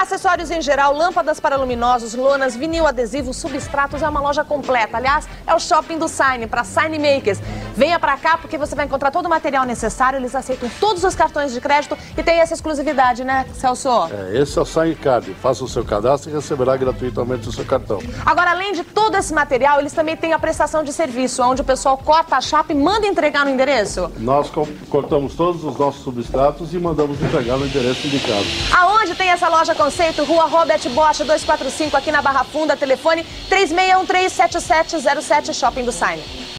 Acessórios em geral, lâmpadas para luminosos, lonas, vinil adesivos, substratos, é uma loja completa. Aliás, é o shopping do Sign, para Sign Makers. Venha para cá porque você vai encontrar todo o material necessário, eles aceitam todos os cartões de crédito e tem essa exclusividade, né, Celso? É, esse é o Sign Card. Faça o seu cadastro e receberá gratuitamente o seu cartão. Agora, além de todo esse material, eles também têm a prestação de serviço, onde o pessoal corta a chapa e manda entregar no endereço. Nós co cortamos todos os nossos substratos e mandamos entregar no endereço indicado. Aonde tem essa loja conceito? Rua Robert Bosch 245, aqui na Barra Funda, telefone 36137707, Shopping do Sign.